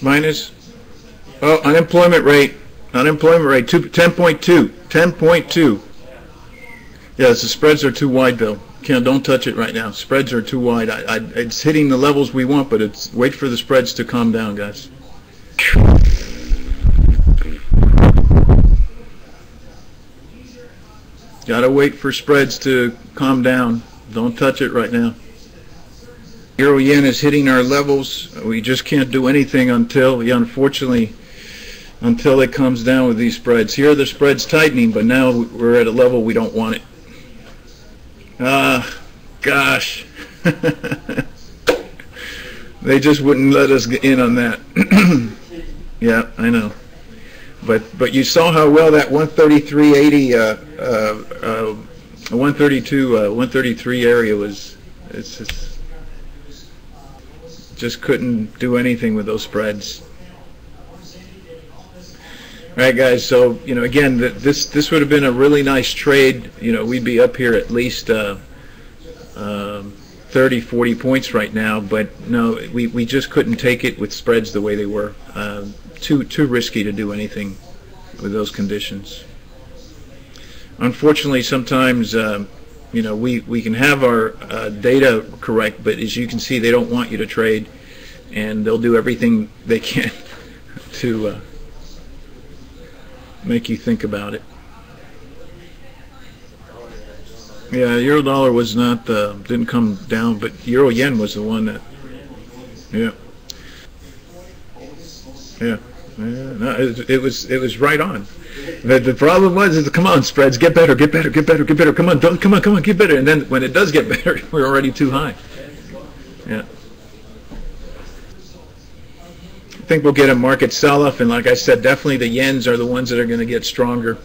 Minus. Oh, unemployment rate. Unemployment rate. 10.2. 10.2. Yes, the spreads are too wide, Bill. Ken, don't touch it right now. Spreads are too wide. I, I, it's hitting the levels we want, but it's wait for the spreads to calm down, guys. Gotta wait for spreads to calm down. Don't touch it right now. Euro yen is hitting our levels. We just can't do anything until, yeah, unfortunately, until it comes down with these spreads. Here the spreads tightening, but now we're at a level we don't want it. Ah, uh, gosh. they just wouldn't let us get in on that. yeah, I know. But but you saw how well that 133.80, uh, uh, uh, 132, uh, 133 area was. It's just just couldn't do anything with those spreads. All right, guys. So you know, again, this this would have been a really nice trade. You know, we'd be up here at least uh, uh, 30, 40 points right now. But no, we we just couldn't take it with spreads the way they were. Uh, too too risky to do anything with those conditions. Unfortunately, sometimes. Uh, you know, we, we can have our uh, data correct, but as you can see, they don't want you to trade, and they'll do everything they can to uh, make you think about it. Yeah, euro dollar was not uh, didn't come down, but euro yen was the one that. Yeah. Yeah. Yeah. No, it, it was it was right on. The, the problem was, is come on, spreads, get better, get better, get better, get better. Come on, don't, come on, come on, get better. And then when it does get better, we're already too high. Yeah. I think we'll get a market sell-off, and like I said, definitely the yens are the ones that are going to get stronger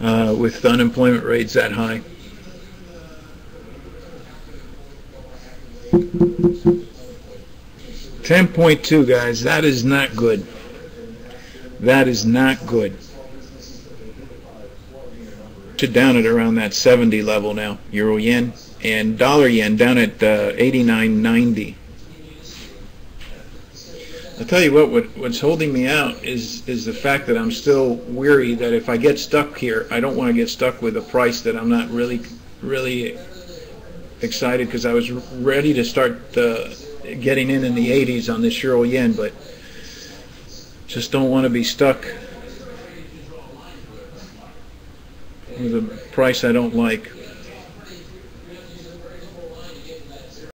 uh, with unemployment rates that high. Ten point two, guys. That is not good. That is not good. To down at around that 70 level now, euro yen and dollar yen down at uh, 89.90. I'll tell you what, what, what's holding me out is is the fact that I'm still weary that if I get stuck here, I don't want to get stuck with a price that I'm not really really excited because I was ready to start uh, getting in in the 80s on this euro yen, but just don't want to be stuck with a price I don't like.